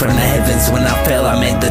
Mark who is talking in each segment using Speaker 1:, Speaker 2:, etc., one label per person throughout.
Speaker 1: Fernández.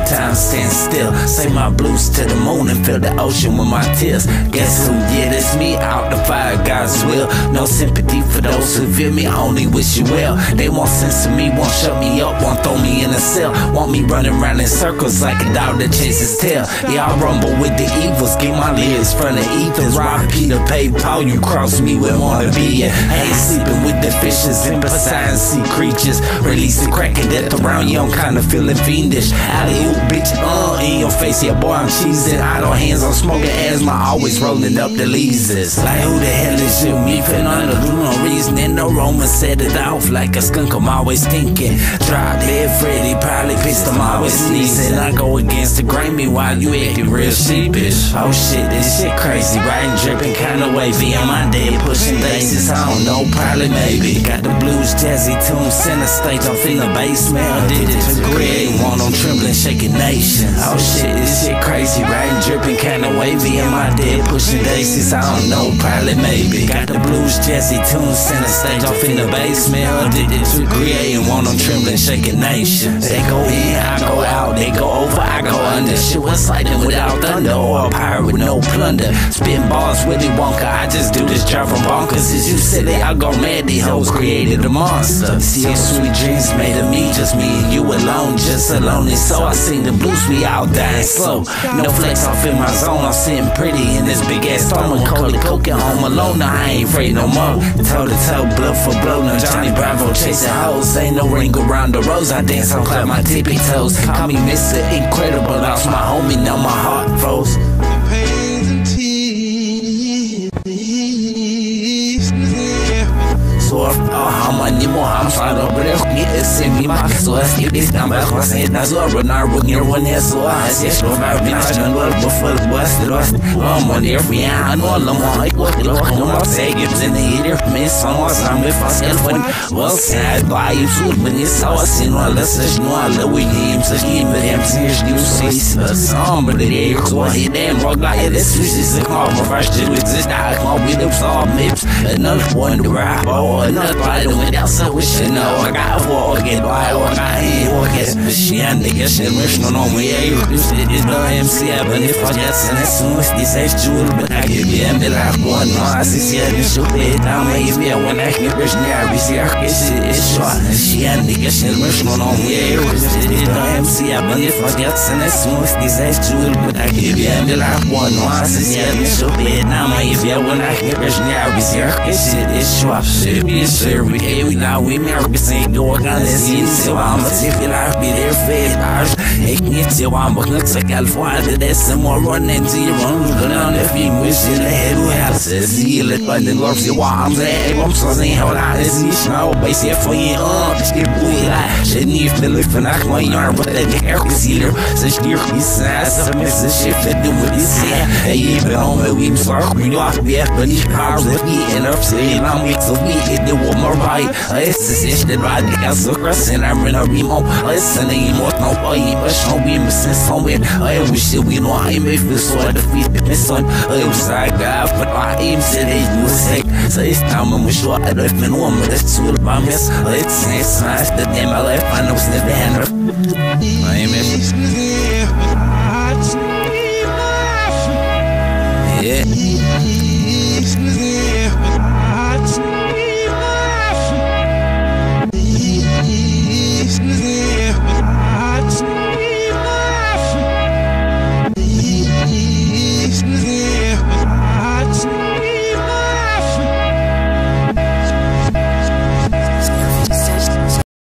Speaker 1: Time stand still. Say my blues to the moon and fill the ocean with my tears. Guess who? Yeah, it's me out the fire, God's will. No sympathy for those who fear me, I only wish you well. They won't censor me, won't shut me up, won't throw me in a cell. Want me running around in circles like a dog that chases tail. Yeah, I rumble with the evils, get my legs front of ethers. Rob Peter, pay Paul, you cross me with wanna be. I ain't sleeping with the fishes and beside sea creatures. Releasing crack and death around you, I'm kinda feeling fiendish. Alley oop, bitch, uh, in your face, yeah, boy, I'm cheesing. Idle hands on smoking asthma, always rolling up the leases. Like, who the hell is you? Me fin under no reason, and no Roman set it off like a skunk, I'm always thinking. Drop dead Freddy, probably pissed, I'm always sneezing. I go against the grain, while you acting real sheepish. Oh shit, this shit crazy, riding, dripping, kinda wavy. Am I dead, pushing? I don't know, probably maybe. Got the blues, jazzy tune, center stage, I'm feeling basement. Addicted to create one, Trembling, shaking nations. Oh shit, this shit crazy, riding, dripping, kinda wavy. Am I dead, pushing daisies? I don't know, probably maybe. Got the blues, jazzy tune, center stage, I'm in the basement. Addicted to creating one, I'm trembling, shaking nations. They go in, I go out, they go over, I go under. Shit was lightning without thunder, or a pirate with no plunder. Spin balls, Willy Wonka, I just do this job from bonkers. Is you silly, I go mad, these hoes created a monster. See your sweet dreams made of me, just me and you alone, just alone. And so I sing the blues, we all dying slow. No flex off in my zone, I'm sitting pretty in this big ass storm with Cody Coke at home alone. Now I ain't afraid no more. Toe to toe, blood for blow, no Johnny Bravo chasing hoes. Ain't no ring around the rose, I dance on clap my tippy toes. Call me Mr. Incredible, lost my homie, now my heart froze. Hamani mo ham sara bre ni esemi ma so asi bis na ba khwas ni na zo ro na ro ni ro ni so asi so ba bi na jan wal bo fal was ro o mo ni fi an wal mo ai ko lo ko mo say gives in the ear me so mo sam be fas fun well sad by you so when you saw us in all this is no all we need so he me them see you see somebody there so he them rock like this is a call my to exist I can't be saw mips another one to rap oh body without should know I got a war get by or I got or get she and nigga shit mission on me yeah you said it's no MC but I just and as soon as this is jewel but I give you a middle of one no I see yeah this should be down my yeah when I can rich now we see I get shit it's short she and nigga shit mission on me yeah you said it's no MC but I just and as soon as this is jewel but I give you a middle of one no I see yeah this should be down my yeah when I can rich now we see I get shit it's short shit be sure we hey we now we mark sem doga nesse seu alma se virar virar feiras é que seu alma que se calfoada desse more running to your own. Down if you wish in the head. We have to see it but the love seu alma é como sozinho rolar esse não vai ser foi on que buia genie pelo fanak my arm but the hair concealer se stier que sasa mas se shift do with this é even on my we start we off we have but cars that we end up saying I'm with so we hit the woman right it's just that right nigga så krassin I'm in a remote listen emot no boy but show me missing somewhere I wish that we know I may feel so defeat me son I was like God but I aim do sick so it's time I'm sure I don't even know me that's all about miss. It's nice nice the damn I left I know it's the banner I am